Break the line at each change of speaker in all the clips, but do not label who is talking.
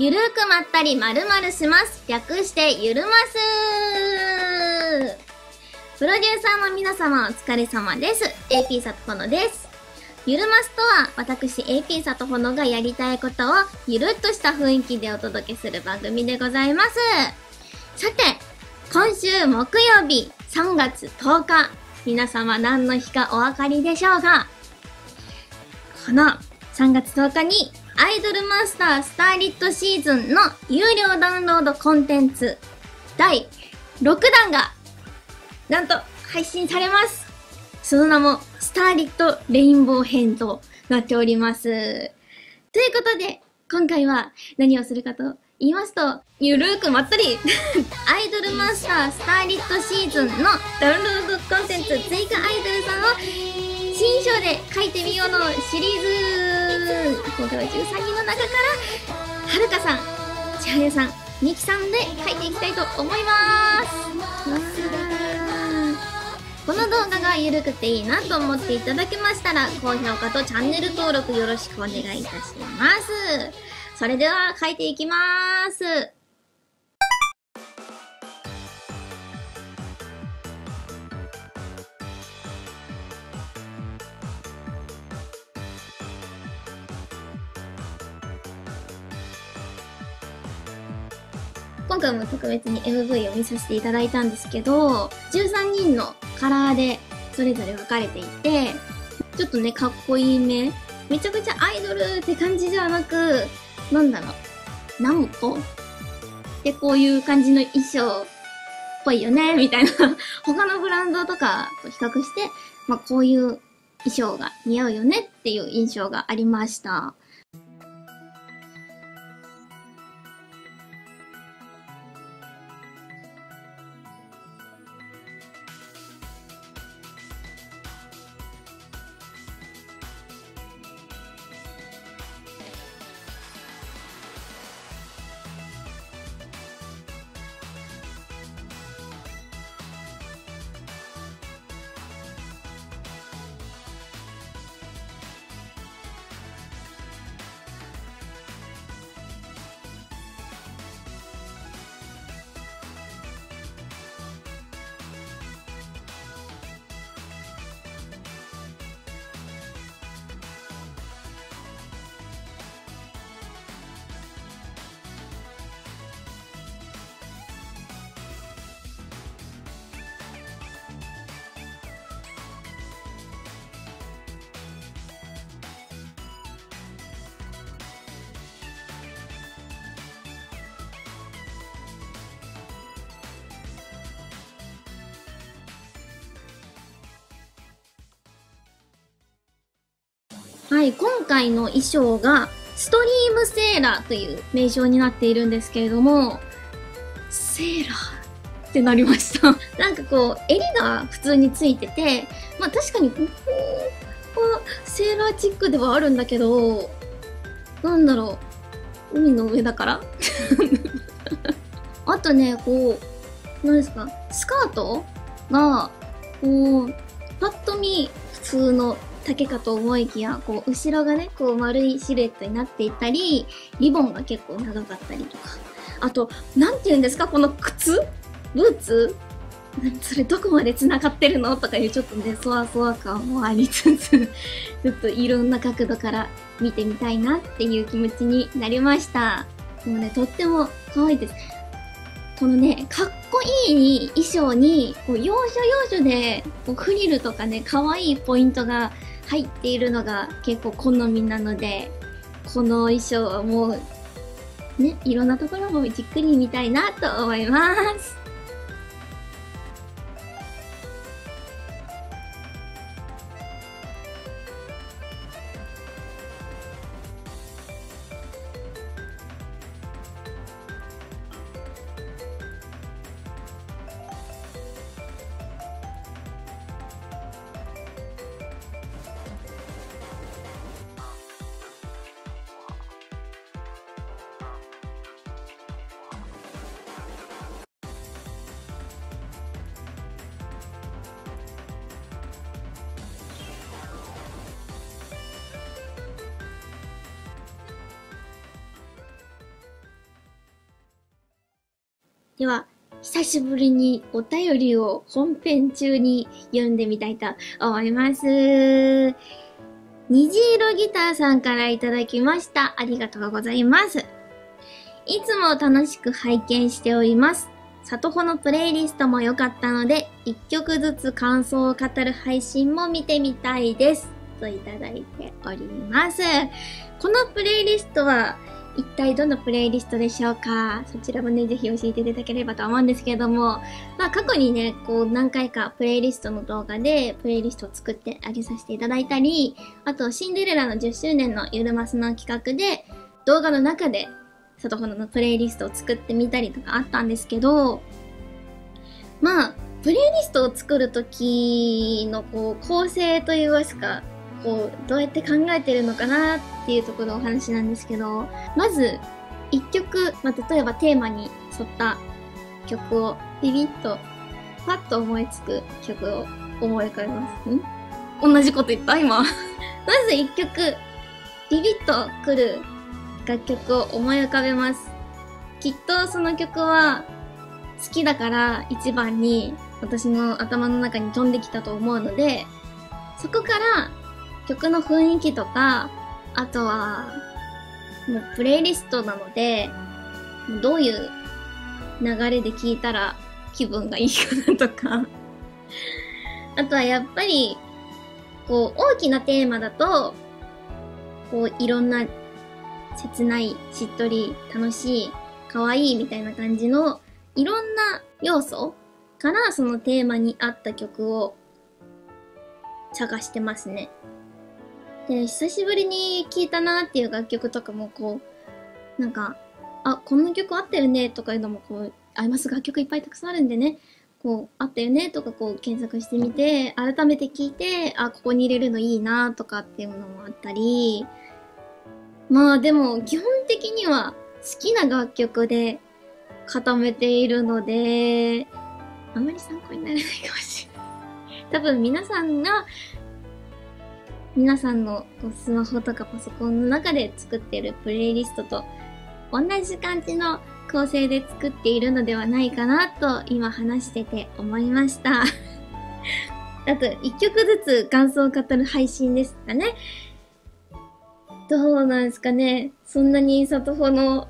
ゆるーくまったりまるまるします。略してゆるますプロデューサーの皆様お疲れ様です。AP サトホノです。ゆるますとは、私 AP サトホノがやりたいことをゆるっとした雰囲気でお届けする番組でございます。さて、今週木曜日3月10日、皆様何の日かお分かりでしょうか？この3月10日にアイドルマスタースターリットシーズンの有料ダウンロードコンテンツ。第6弾がなんと配信されます。その名もスターリットレインボー編となっております。ということで、今回は何をするかと言いますと、ゆるーくまったり アイドルマスタースターリットシーズンのダウンロードコンテンツ追加アイドルさんを新章で書いてみようのシリーズ。今回は13人の中からはるかさん。千早さんみきさんで書いていきたいと思います。この動画がゆるくていいなと思っていただけましたら高評価とチャンネル登録よろしくお願いいたします。それでは書いていきます。今回も特別に MV を見させていただいたんですけど、13人のカラーでそれぞれ分かれていて、ちょっとね、かっこいいめ。めちゃくちゃアイドルって感じではなく、なんだろう、ナムコ？でこういう感じの衣装っぽいよね、みたいな。他のブランドとかと比較して、まあこういう衣装が似合うよねっていう印象がありました。はい、今回の衣装が、ストリームセーラーという名称になっているんですけれども、セーラーってなりました。なんかこう、襟が普通についてて、まあ確かにここはセーラーチックではあるんだけど、なんだろう、海の上だから？あとね、こう、何ですか、スカートが、こう、パッと見普通の丈かと思いきや、こう、後ろがね、こう丸いシルエットになっていたり、リボンが結構長かったりとか。あと、なんて言うんですかこの靴？ブーツ？それどこまで繋がってるの？とかいうちょっとね、そわそわ感もありつつ、ちょっといろんな角度から見てみたいなっていう気持ちになりました。もうね、とっても可愛いです。このね、かっこいい衣装に、こう、要所要所で、こうフリルとかね、可愛いポイントが入っているのが結構好みなので、この衣装はもう、ね、いろんなところもじっくり見たいなと思います。では、久しぶりにお便りを本編中に読んでみたいと思います。虹色ギターさんからいただきました。ありがとうございます。いつも楽しく拝見しております。サトホのプレイリストも良かったので、一曲ずつ感想を語る配信も見てみたいです。といただいております。このプレイリストは、一体どのプレイリストでしょうか？そちらもね、ぜひ教えていただければと思うんですけれども、まあ過去にね、こう何回かプレイリストの動画でプレイリストを作ってあげさせていただいたり、あとシンデレラの10周年のゆるマスの企画で動画の中で外ほのプレイリストを作ってみたりとかあったんですけど、まあ、プレイリストを作るときのこう構成といいますか、こう、どうやって考えてるのかなっていうところのお話なんですけど、まず、一曲、まあ、例えばテーマに沿った曲をビビッと、パッと思いつく曲を思い浮かべます？ん？同じこと言った？今。まず一曲、ビビッとくる楽曲を思い浮かべます。きっとその曲は好きだから一番に私の頭の中に飛んできたと思うので、そこから曲の雰囲気とか、あとは、もうプレイリストなので、どういう流れで聴いたら気分がいいかなとかあとはやっぱり、こう、大きなテーマだと、こう、いろんな切ない、しっとり、楽しい、可愛いみたいな感じのいろんな要素からそのテーマに合った曲を探してますね。で、久しぶりに聴いたなっていう楽曲とかもこう、なんか、あ、この曲あったよねとかいうのもこう、あります。楽曲いっぱいたくさんあるんでね。こう、あったよねとかこう検索してみて、改めて聞いて、あ、ここに入れるのいいなとかっていうのもあったり、まあでも基本的には好きな楽曲で固めているので、あまり参考にならないかもしれない。多分皆さんが、皆さんのスマホとかパソコンの中で作っているプレイリストと同じ感じの構成で作っているのではないかなと今話してて思いました。あと、一曲ずつ感想を語る配信ですかね。どうなんですかね。そんなに里穂の、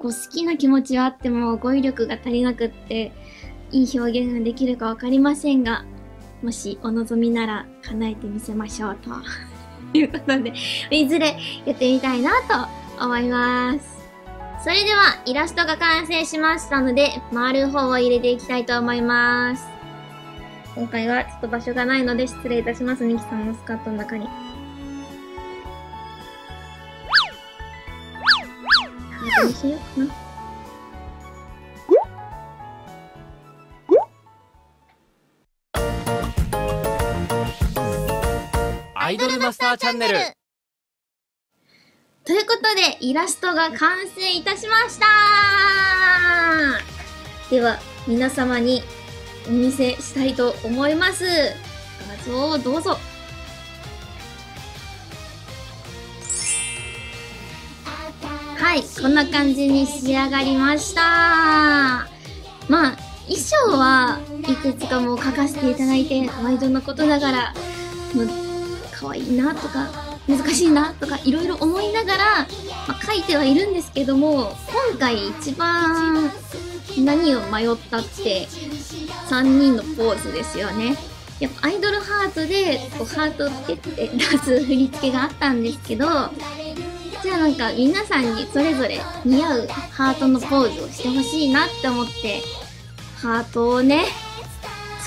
こう好きな気持ちはあっても語彙力が足りなくって、いい表現ができるかわかりませんが、もしお望みなら叶えてみせましょうと いうことで、いずれやってみたいなと思います。それではイラストが完成しましたので、回る方を入れていきたいと思います。今回はちょっと場所がないので失礼いたします。ミキさんのスカートの中に。にしようかな。マスターチャンネルということで、イラストが完成いたしましたでは、皆様にお見せしたいと思います。画像をどうぞ。はい、こんな感じに仕上がりました。まあ、衣装はいくつかもう書かせていただいて、毎度のことながら、もう、可愛いなとか、難しいなとか、いろいろ思いながら、まあ、書いてはいるんですけども、今回一番何を迷ったって、3人のポーズですよね。やっぱアイドルハートで、こうハートってって出す振り付けがあったんですけど、じゃあなんか皆さんにそれぞれ似合うハートのポーズをしてほしいなって思って、ハートをね、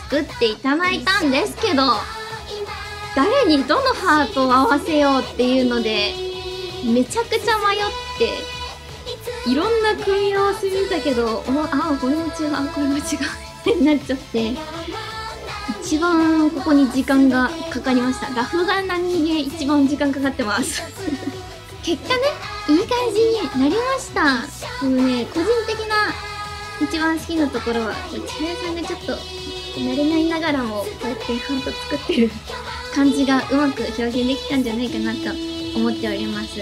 作っていただいたんですけど、誰にどのハートを合わせようっていうので、めちゃくちゃ迷って、いろんな組み合わせ見たけど、あ、これも違う、これも違うってなっちゃって、一番ここに時間がかかりました。ラフが何で一番時間かかってます。結果ね、いい感じになりました。でもね、個人的な一番好きなところは、千早さんがちょっと慣れないながらも、こうやってハート作ってる感じがうまく表現できたんじゃないかなと思っております。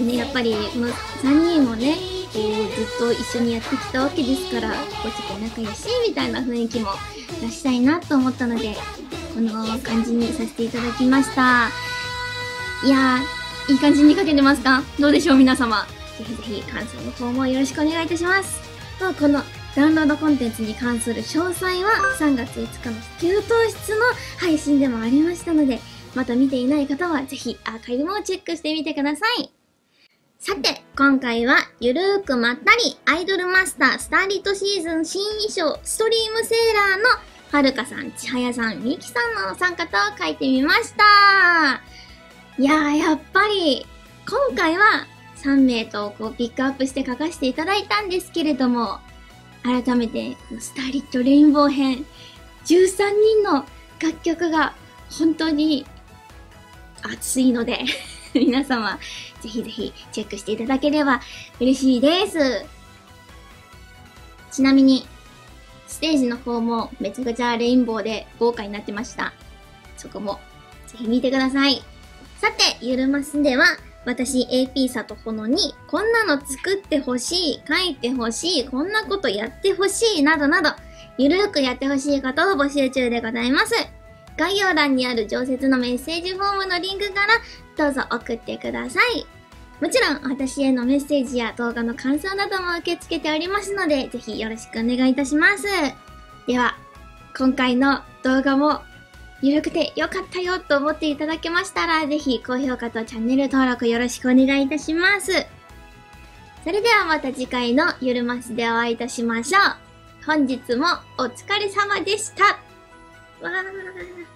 ね、やっぱり、この3人もね、こう、ずっと一緒にやってきたわけですから、こうちょっと仲良しみたいな雰囲気も出したいなと思ったので、この感じにさせていただきました。いやー、いい感じに書けてますか？どうでしょう皆様。ぜひぜひ感想の方もよろしくお願いいたします。と、このダウンロードコンテンツに関する詳細は3月5日の給湯室の配信でもありましたので、まだ見ていない方はぜひアーカイブもチェックしてみてください。さて、今回はゆるーくまったりアイドルマスタースターリットシーズン新衣装ストリームセーラーのはるかさん、ちはやさん、みきさんのお三方を書いてみました。いやー、やっぱり、今回は3名とこうピックアップして書かせていただいたんですけれども、改めて、スターリットレインボー編、13人の楽曲が本当に熱いので 皆様、ぜひぜひチェックしていただければ嬉しいです。ちなみに、ステージの方もめちゃくちゃレインボーで豪華になってました。そこもぜひ見てください。さて、ゆるますでは、私 AP さとほのに、こんなの作ってほしい、書いてほしい、こんなことやってほしい、などなど、ゆるーくやってほしいことを募集中でございます。概要欄にある常設のメッセージフォームのリンクからどうぞ送ってください。もちろん私へのメッセージや動画の感想なども受け付けておりますので、ぜひよろしくお願いいたします。では、今回の動画も緩くて良かったよと思っていただけましたら、ぜひ高評価とチャンネル登録よろしくお願いいたします。それではまた次回のゆるましでお会いいたしましょう。本日もお疲れ様でした。わー。